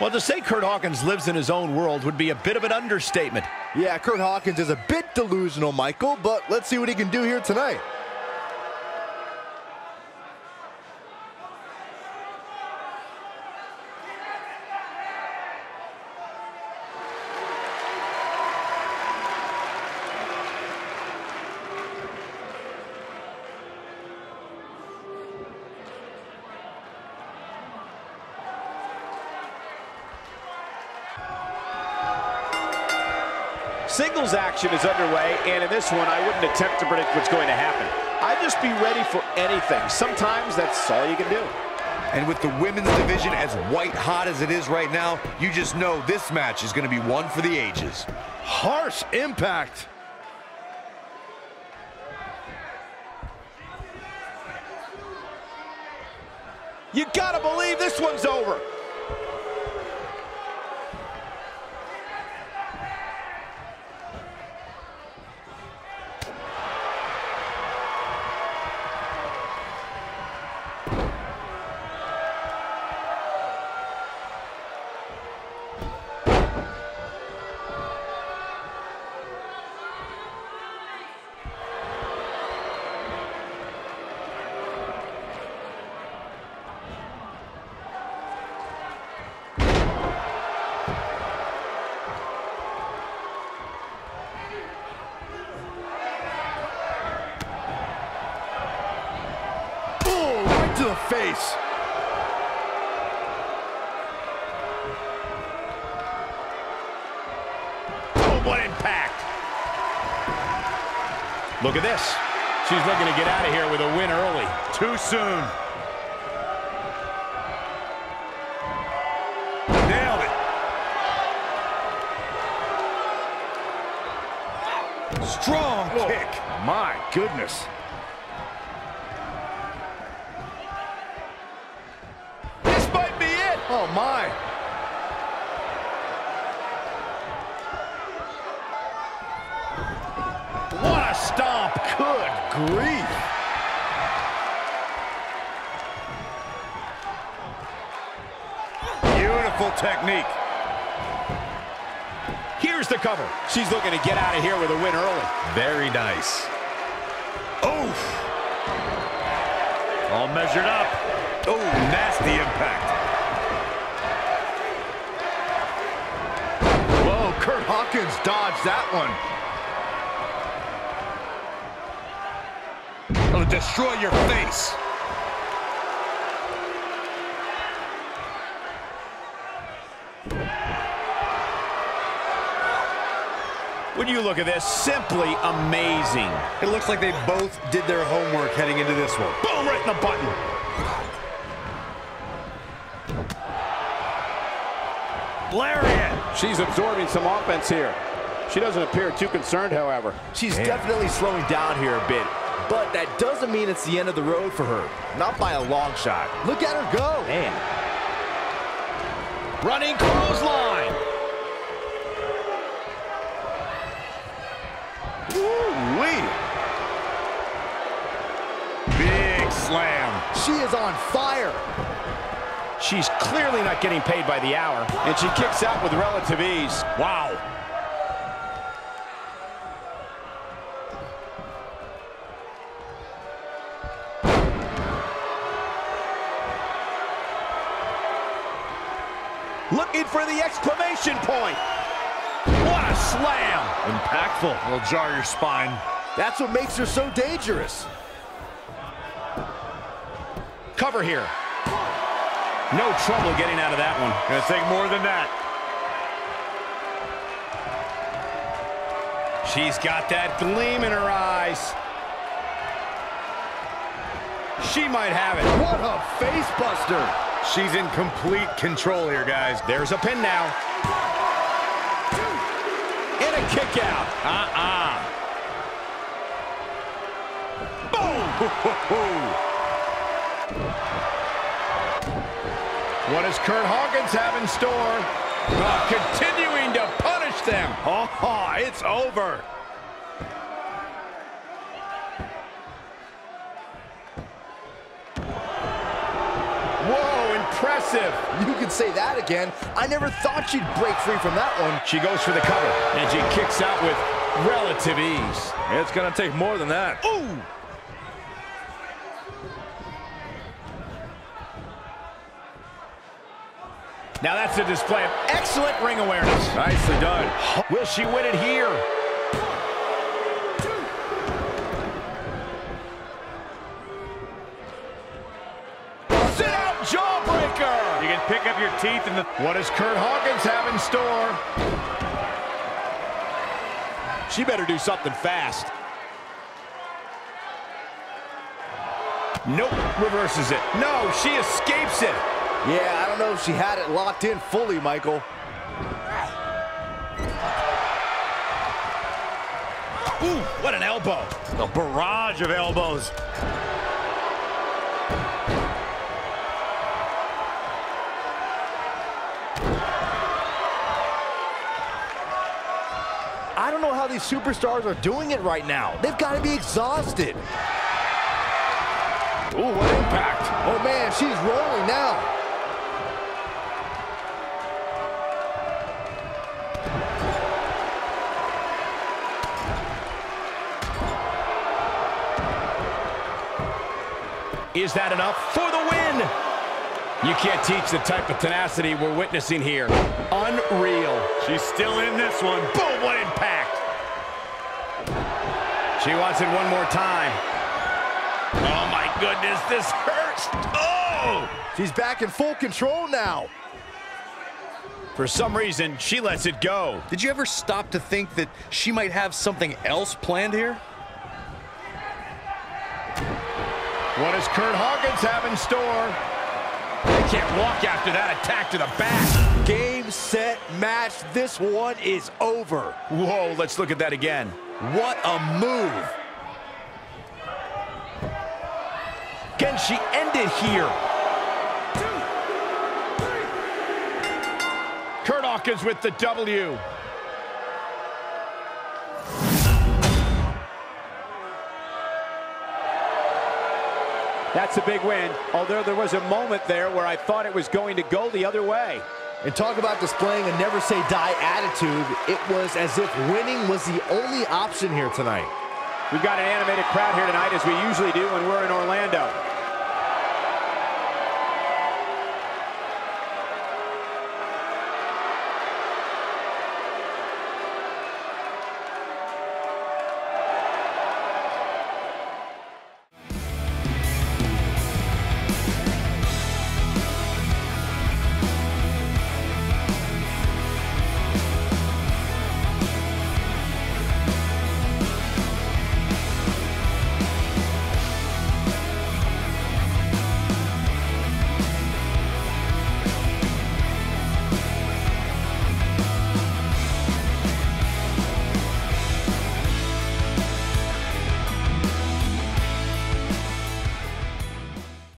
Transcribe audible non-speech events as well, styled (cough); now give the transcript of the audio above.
Well, to say Kurt Hawkins lives in his own world would be a bit of an understatement. Yeah, Kurt Hawkins is a bit delusional, Michael, but let's see what he can do here tonight. Singles action is underway, and in this one, I wouldn't attempt to predict what's going to happen. I'd just be ready for anything. Sometimes that's all you can do. And with the women's division as white hot as it is right now, you just know this match is going to be one for the ages. Harsh impact. You gotta believe this one's over. Look at this. She's looking to get out of here with a win early. Too soon. Nailed it. Strong kick. My goodness. This might be it. Oh, my. What a stomp. Good grief. Beautiful technique. Here's the cover. She's looking to get out of here with a win early. Very nice. Oof. All measured up. Oh, nasty impact. Whoa, Kurt Hawkins dodged that one. It'll destroy your face. When you look at this, simply amazing. It looks like they both did their homework heading into this one. Boom, right in the button. Lariat. She's absorbing some offense here. She doesn't appear too concerned, however. She's definitely slowing down here a bit, but that doesn't mean it's the end of the road for her. Not by a long shot. Look at her go. Man. Running clothesline. Woo-wee. Big slam. She is on fire. She's clearly not getting paid by the hour. And she kicks out with relative ease. Wow. Looking for the exclamation point. What a slam. Impactful. It'll jar your spine. That's what makes her so dangerous. Cover here. No trouble getting out of that one. Gonna take more than that. She's got that gleam in her eyes. She might have it. What a face buster. She's in complete control here, guys. There's a pin now. And a kick out. Uh-uh. (laughs) What does Kurt Hawkins have in store? Uh, continuing to punish them. Oh, it's over. Whoa, impressive. impressive. You can say that again. I never thought she'd break free from that one. She goes for the cover, and she kicks out with relative ease. It's going to take more than that. Ooh! Now that's a display of excellent ring awareness. Nicely done. Will she win it here? Your teeth in the... What does Kurt Hawkins have in store? She better do something fast. Nope, reverses it. No, she escapes it. Yeah, I don't know if she had it locked in fully, Michael. Ooh, what an elbow. A barrage of elbows. These superstars are doing it right now. They've got to be exhausted. Ooh, what impact. Oh, man, she's rolling now. Is that enough for the win? You can't teach the type of tenacity we're witnessing here. Unreal. She's still in this one. Boom, what impact. She wants it one more time. Oh, my goodness, this hurts. Oh! She's back in full control now. For some reason, she lets it go. Did you ever stop to think that she might have something else planned here? What does Kurt Hawkins have in store? They can't walk after that attack to the back. Game, set, match. This one is over. Whoa, let's look at that again. What a move. Can she end it here? Kurt Hawkins with the W. That's a big win, although there was a moment there where I thought it was going to go the other way. And talk about displaying a never say die attitude. It was as if winning was the only option here tonight. We've got an animated crowd here tonight, as we usually do when we're in Orlando.